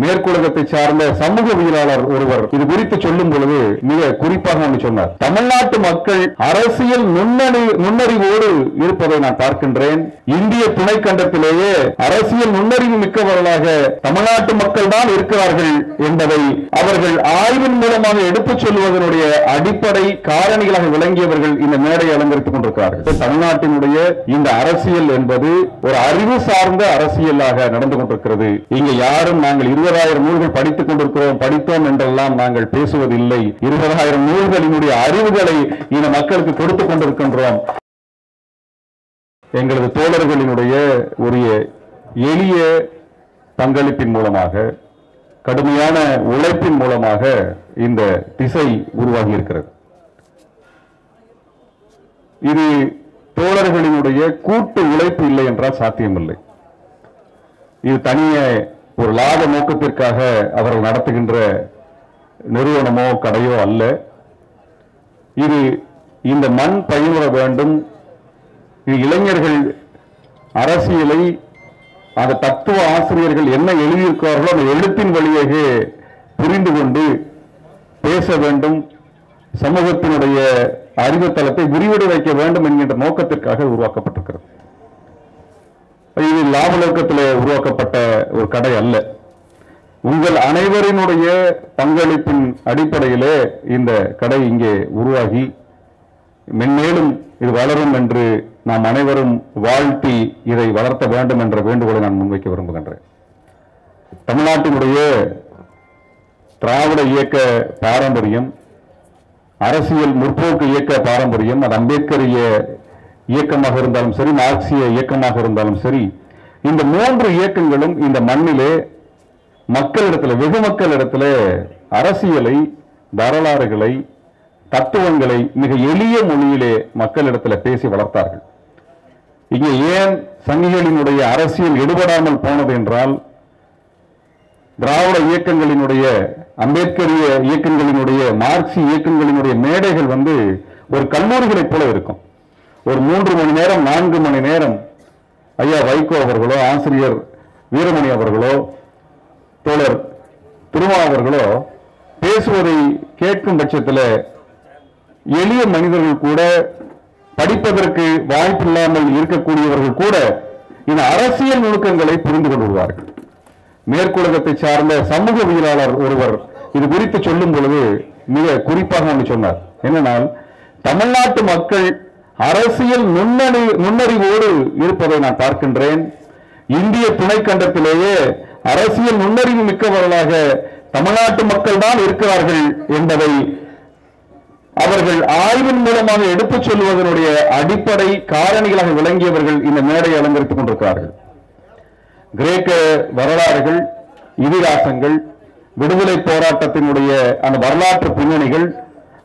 மேற்குலகத்தை சார்ந்த சமூகவியலாளர் ஒருவர் இது குறித்து சொல்லும் பொழுது மிக குறிப்பாக ஒன்று சொன்னார். தமிழ்நாட்டு மக்கள் அரசியல் நுண்ணறி நுண்ணறிவோடு இருப்பதை நான் பார்க்கின்றேன். இந்திய துணைக்கண்டத்திலேயே அரசியல் நுண்ணறிவு மிக்கவர்களாக தமிழ்நாட்டு மக்கள் தான் இருக்கிறார்கள் என்பதை அவர்கள் ஆய்வின் மூலமாக எடுத்துச் சொல்வதனுடைய அடிப்படை காரணிகளாக விளங்கியவர்கள் இந்த மேடையை அலங்கரித்துக் கொண்டிருக்கிறார்கள். தமிழ்நாட்டினுடைய இந்த அரசியல் என்பது ஒரு அறிவு சார்ந்த அரசியலாக நடந்து கொண்டிருக்கிறது. இங்க யாரும் நாங்கள் இருபதாயிரம் நூல்கள் படித்துக் கொண்டிருக்கிறோம் படித்தோம் என்றெல்லாம் நாங்கள் பேசுவதில்லை. இருபதாயிரம் நூல்களினுடைய அறிவுகளை இந்த மக்களுக்கு கொடுத்துக் கொண்டிருக்கின்றோம். எங்களது தோழர்களினுடைய உரிய எளிய பங்களிப்பின் மூலமாக கடுமையான உழைப்பின் மூலமாக இந்த திசை உருவாகி இருக்கிறது இது தோழர்களினுடைய கூட்டு உழைப்பு இல்லை என்றால் சாத்தியமில்லை. இது தனியே ஒரு லாப நோக்கத்திற்காக அவர்கள் நடத்துகின்ற நிறுவனமோ கடையோ அல்ல. இது இந்த மண் பயிர வேண்டும். இது இளைஞர்கள் அரசியலை அந்த தத்துவ ஆசிரியர்கள் என்ன எழுதியிருக்கிறார்களோ அந்த எழுத்தின் வழியாக புரிந்து கொண்டு பேச வேண்டும். சமூகத்தினுடைய அறிவுத்தளத்தை விரிவடை வைக்க வேண்டும் என்கின்ற நோக்கத்திற்காக உருவாக்கப்பட்டிருக்கிறது. இது லாப நோக்கத்தில் உருவாக்கப்பட்ட ஒரு கடை அல்ல. உங்கள் அனைவரினுடைய பங்களிப்பின் அடிப்படையிலே இந்த கடை இங்கே உருவாகி மென்மேலும் இது வளரும் என்று நாம் அனைவரும் வாழ்த்தி இதை வளர்த்த வேண்டும் என்ற வேண்டுகோளை நான் முன்வைக்க விரும்புகின்றேன். தமிழ்நாட்டினுடைய திராவிட இயக்க பாரம்பரியம் அரசியல் முற்போக்கு இயக்க பாரம்பரியம் அது அம்பேத்கரிய இயக்கமாக இருந்தாலும் சரி மார்க்சிய இயக்கமாக இருந்தாலும் சரி இந்த மூன்று இயக்கங்களும் இந்த மண்ணிலே மக்களிடத்தில் வெகு மக்களிடத்தில் அரசியலை வரலாறுகளை தத்துவங்களை மிக எளிய மொழியிலே மக்களிடத்தில் பேசி வளர்த்தார்கள். இங்கே ஏன் சங்கிகளினுடைய அரசியல் எடுபடாமல் போனது என்றால் திராவிட இயக்கங்களினுடைய அம்பேத்கரிய இயக்கங்களினுடைய மார்க்சி இயக்கங்களினுடைய மேடைகள் வந்து ஒரு கல்லூரிகளைப் போல இருக்கும். ஒரு மூன்று மணி நேரம் நான்கு மணி நேரம் ஐயா வைகோ அவர்களோ ஆசிரியர் வீரமணி அவர்களோ தோழர் திருமா அவர்களோ பேசுவதை கேட்கும் பட்சத்தில் எளிய மனிதர்கள் கூட படிப்பதற்கு வாய்ப்பில்லாமல் இருக்கக்கூடியவர்கள் கூட இந்த அரசியல் நுணுக்கங்களை புரிந்து கொண்டுள்ளார்கள் மேற்குலகத்தை சார்ந்த சமூகவியலாளர் ஒருவர் இது குறித்து சொல்லும் பொழுது மிக குறிப்பாக ஒன்று சொன்னார். என்னென்னால் தமிழ்நாட்டு மக்கள் அரசியல் முன்னணி நுண்ணறிவோடு இருப்பதை நான் பார்க்கின்றேன். இந்திய துணைக்கண்டத்திலேயே அரசியல் நுண்ணறிவு மிக்கவர்களாக தமிழ்நாட்டு மக்கள் தான் இருக்கிறார்கள் என்பதை அவர்கள் ஆய்வின் மூலமாக எடுத்துச் சொல்வதனுடைய அடிப்படை காரணிகளாக விளங்கியவர்கள் இந்த மேடையை அலங்கரித்துக் கொண்டிருக்கிறார்கள். கிரேக்க வரலாறுகள் இதிகாசங்கள் விடுதலை போராட்டத்தினுடைய அந்த வரலாற்று பின்னணிகள்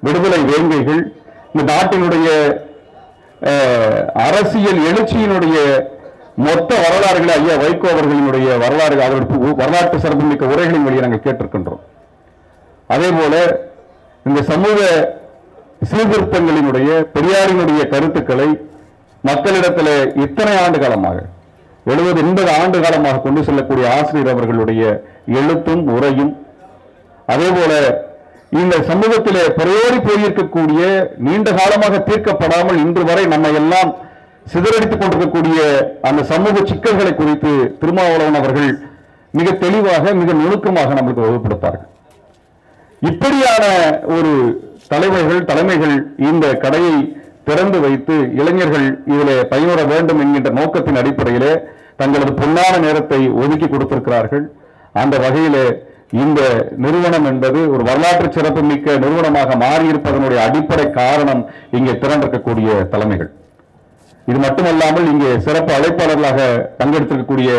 விடுதலை வேங்கைகள் இந்த நாட்டினுடைய அரசியல் எழுச்சியினுடைய மொத்த வரலாறுகளை ஐயா வைகோ அவர்களினுடைய வரலாறு அவருடைய வரலாற்று சிறப்புமிக்க உரைகளின் வழியை நாங்கள் கேட்டிருக்கின்றோம். அதே போல இந்த சமூக சீர்திருத்தங்களினுடைய பெரியாரினுடைய கருத்துக்களை மக்களிடத்தில் இத்தனை ஆண்டு காலமாக எழுபது எண்பது ஆண்டு காலமாக கொண்டு செல்லக்கூடிய ஆசிரியர் அவர்களுடைய எழுத்தும் உரையும் அதே போல இந்த சமூகத்திலே புறையோடி போயிருக்கக்கூடிய நீண்ட காலமாக தீர்க்கப்படாமல் இன்று வரை நம்மை எல்லாம் சிதறடித்துக் கொண்டிருக்கக்கூடிய அந்த சமூக சிக்கல்களை குறித்து திருமாவளவன் அவர்கள் மிக தெளிவாக மிக நுணுக்கமாக நம்மளுக்கு வகுப்படுத்தார்கள். இப்படியான ஒரு தலைவர்கள் தலைமைகள் இந்த கடையை திறந்து வைத்து இளைஞர்கள் இதில் பயனுற வேண்டும் என்கின்ற நோக்கத்தின் அடிப்படையிலே தங்களது பொன்னான நேரத்தை ஒதுக்கி கொடுத்திருக்கிறார்கள். அந்த வகையிலே இந்த நிறுவனம் என்பது ஒரு வரலாற்று சிறப்புமிக்க நிறுவனமாக மாறியிருப்பதனுடைய அடிப்படை காரணம் இங்கே திரண்டிருக்கக்கூடிய தலைமைகள். இது மட்டுமல்லாமல் இங்கே சிறப்பு அழைப்பாளர்களாக பங்கெடுத்திருக்கக்கூடிய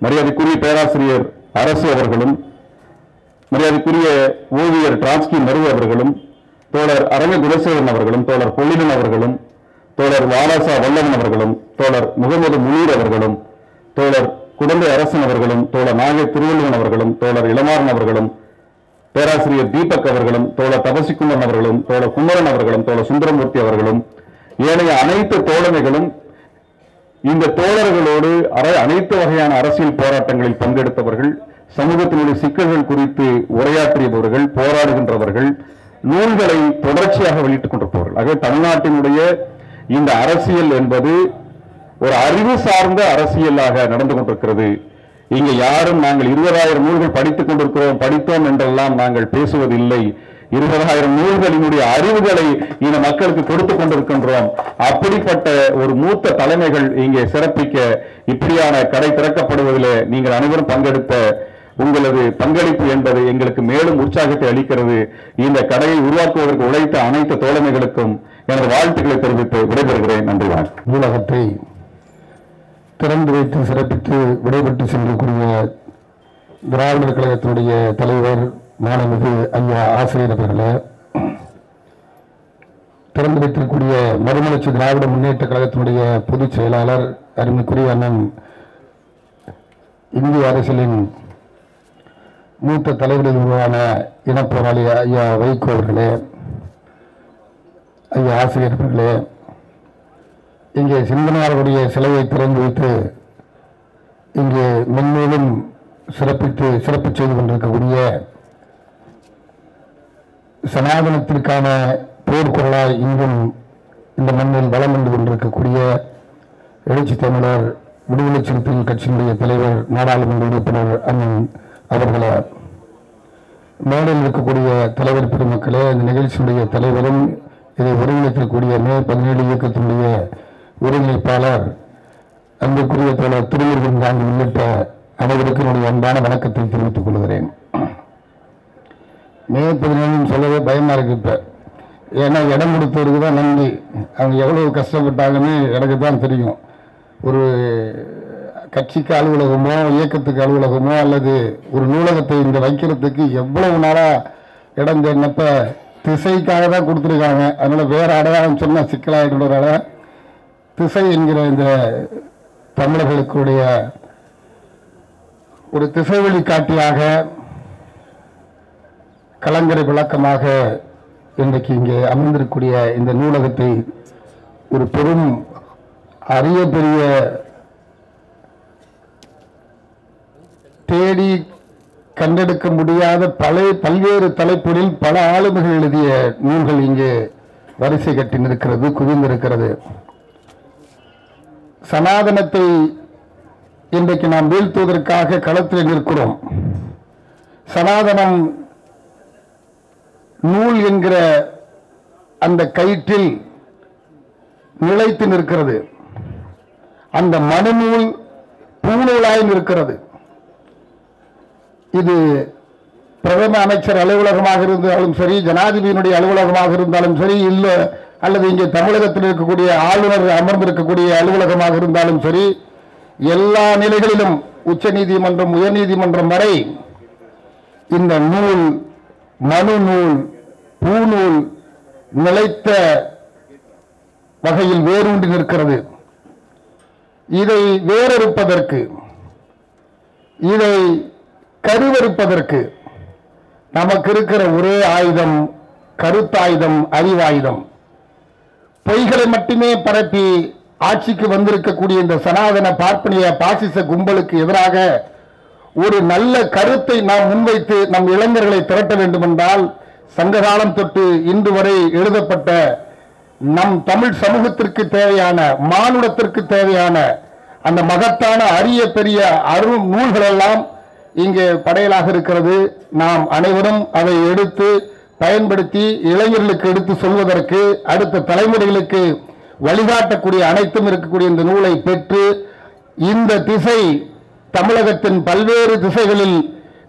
மரியாதைக்குரிய பேராசிரியர் அரசு அவர்களும் மரியாதைக்குரிய ஓவியர் டிரான்ஸ்கி மருவு அவர்களும் தோழர் அரங்க குணசேகரன் அவர்களும் தோழர் பொல்லினன் அவர்களும் தோழர் வாலாசா வல்லவன் அவர்களும் தோழர் முகமது முனீர் அவர்களும் தோழர் குடந்தை அரசன் அவர்களும் தோழர் நாகை திருவள்ளுவன் அவர்களும் தோழர் இளமாறன் அவர்களும் பேராசிரியர் தீபக் அவர்களும் தோழர் தபசிக்குமரன் அவர்களும் தோழர் குமரன் அவர்களும் தோழர் சுந்தரமூர்த்தி அவர்களும் ஏனைய அனைத்து தோழமைகளும் இந்த தோழர்களோடு அனைத்து வகையான அரசியல் போராட்டங்களில் பங்கெடுத்தவர்கள் சமூகத்தினுடைய சிக்கல்கள் குறித்து உரையாற்றியவர்கள் போராடுகின்றவர்கள் நூல்களை தொடர்ச்சியாக வெளியிட்டுக் கொண்டிருப்பவர்கள். ஆகவே தமிழ்நாட்டினுடைய இந்த அரசியல் என்பது ஒரு அறிவு சார்ந்த அரசியலாக நடந்து கொண்டிருக்கிறது. இங்க யாரும் நாங்கள் இருபதாயிரம் நூல்கள் படித்துக் கொண்டிருக்கிறோம் படித்தோம் என்றெல்லாம் நாங்கள் பேசுவதில்லை. இருபதாயிரம் நூல்களினுடைய அறிவுகளை இந்த மக்களுக்கு கொடுத்துக் கொண்டிருக்கின்றோம். அப்படிப்பட்ட ஒரு மூத்த தலைமைகள் இங்கே சிறப்பிக்க இப்படியான கடை திறக்கப்படுவதில் நீங்கள் அனைவரும் பங்கெடுத்த உங்களது பங்களிப்பு என்பது எங்களுக்கு மேலும் உற்சாகத்தை அளிக்கிறது. இந்த கடையை உருவாக்குவதற்கு உழைத்த அனைத்து தோழமைகளுக்கும் எனது வாழ்த்துக்களை தெரிவித்து விடைபெறுகிறேன். நன்றி வணக்கம். நூலகத்தை திறந்து வைத்து சிறப்பித்து விடைபெற்று சென்றக்கூடிய திராவிடர் கழகத்தினுடைய தலைவர் மாணமிகு ஐயா ஆசிரியர் அவர்களே திறந்து வைத்திருக்கக்கூடிய மறுமலர்ச்சி திராவிட முன்னேற்ற கழகத்தினுடைய பொதுச் செயலாளர் அருமைக்குரிய அண்ணன் இந்திய அரசியலின் மூத்த தலைவரில் உருவான இனப்போராளி ஐயா வைகோ அவர்களே ஐயா ஆசிரியர் அவர்களே இங்கே சிந்தனாருடைய சிலையை திறந்து வைத்து இங்கே மென்மேலும் சிறப்பித்து சிறப்பு செய்து கொண்டிருக்கக்கூடிய சனாதனத்திற்கான போர்க்குரலாய் இன்றும் இந்த மண்ணில் வளம் வந்து கொண்டிருக்கக்கூடிய எழுச்சி தமிழர் விடுதலை சிறுத்தைகள் கட்சியினுடைய தலைவர் நாடாளுமன்ற உறுப்பினர் அண்ணன் அவர்களை. மேடையில் இருக்கக்கூடிய தலைவர் பெருமக்களே இந்த நிகழ்ச்சியினுடைய தலைவரும் இதை ஒருங்கிணைத்திருக்கக்கூடிய மே பதினேழு இயக்கத்தினுடைய ஒருங்கிணைப்பாளர் அன்புக்குரிய தோழர் திருமுருகன் காந்தி உள்ளிட்ட அனைவருக்கும் என்னுடைய அன்பான வணக்கத்தை தெரிவித்துக் கொள்கிறேன். மே பதினேழுன்னு சொல்லவே பயமா இருக்கு இப்ப. ஏன்னா இடம் கொடுத்தவருக்கு தான் நன்றி. அவங்க எவ்வளவு கஷ்டப்பட்டாங்கன்னு எனக்கு தான் தெரியும். ஒரு கட்சிக்கு அலுவலகமோ இயக்கத்துக்கு அலுவலகமோ அல்லது ஒரு நூலகத்தை இங்கே வைக்கிறதுக்கு எவ்வளவு நாளாக இடம் தேடினப்ப திசைக்காக தான் கொடுத்துருக்காங்க. அதனால வேற அடையாளம் சொன்னா சிக்கலாயிடுறதால திசை என்கிற இந்த தமிழர்களுக்குடைய ஒரு திசை வழிகாட்டியாக கலங்கரை விளக்கமாக இன்றைக்கு இங்கே அமர்ந்திருக்கக்கூடிய இந்த நூலகத்தை ஒரு பெரும் அரிய பெரிய தேடி கண்டெடுக்க முடியாத பல பல்வேறு தலைப்புகளில் பல ஆளுமைகள் எழுதிய நூல்கள் இங்கே வரிசை கட்டி நிற்கிறது குவிந்திருக்கிறது. சனாதனத்தை இன்றைக்கு நாம் வீழ்த்துவதற்காக களத்தில் நிற்கிறோம். சனாதனம் நூல் என்கிற அந்த கயிற்றில் நிலைத்து நிற்கிறது. அந்த மனுநூல் பூநூலாய் நிற்கிறது. இது பிரதம அமைச்சர் அலுவலகமாக இருந்தாலும் சரி ஜனாதிபதியினுடைய அலுவலகமாக இருந்தாலும் சரி இல்லை அல்லது இங்கே தமிழகத்தில் இருக்கக்கூடிய ஆளுநர் அமர்ந்திருக்கக்கூடிய அலுவலகமாக இருந்தாலும் சரி எல்லா நிலைகளிலும் உச்ச நீதிமன்றம் உயர்நீதிமன்றம் வரை இந்த நூல் மனு நூல் பூநூல் நிலைத்த வகையில் வேரூன்றி நிற்கிறது. இதை வேறறுப்பதற்கு இதை கருவறுப்பதற்கு நமக்கு இருக்கிற ஒரே ஆயுதம் கருத்தாயுதம் அறிவாயுதம். பொய்களை மட்டுமே பரப்பி ஆட்சிக்கு வந்திருக்கக்கூடிய இந்த சனாதன பார்ப்பனிய பாசிச கும்பலுக்கு எதிராக ஒரு நல்ல கருத்தை நாம் முன்வைத்து நம் இளைஞர்களை திரட்ட வேண்டும் என்றால் சங்ககாலம் தொட்டு இன்று வரை எழுதப்பட்ட நம் தமிழ் சமூகத்திற்கு தேவையான மானுடத்திற்கு தேவையான அந்த மகத்தான அரிய பெரிய அரு நூல்களெல்லாம் இங்கே படையலாக இருக்கிறது. நாம் அனைவரும் அதை எடுத்து பயன்படுத்தி இளைஞர்களுக்கு எடுத்து சொல்வதற்கு அடுத்த தலைமுறைகளுக்கு வழிகாட்டக்கூடிய அனைத்தும் இருக்கக்கூடிய இந்த நூலை பெற்று இந்த திசை தமிழகத்தின் பல்வேறு திசைகளில்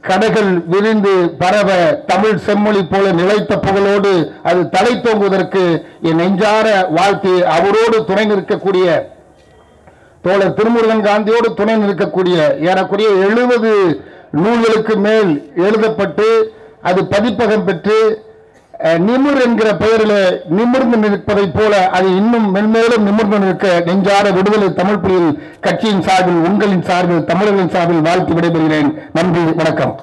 கடைகள் விரிந்து பரவ தமிழ் செம்மொழி போல நிலைத்த புகழோடு அது தலை தோங்குவதற்கு என் நெஞ்சார வாழ்த்து அவரோடு துணை நிற்கக்கூடிய தோழர் திருமுருகன் காந்தியோடு துணை நிற்கக்கூடிய ஏறக்குறைய எழுபது நூல்களுக்கு மேல் எழுதப்பட்டு அது பதிப்பகம் பெற்று அஹ், நிமிர் என்கிற பெயரில் நிமிர்ந்து நிற்பதைப் போல அது இன்னும் மென்மேலும் நிமிர்ந்து நிற்க நெஞ்சார விடுதலை தமிழ் புலிகள் கட்சியின் சார்பில் உங்களின் சார்பில் தமிழர்களின் சார்பில் வாழ்த்து விடைபெறுகிறேன். நன்றி வணக்கம்.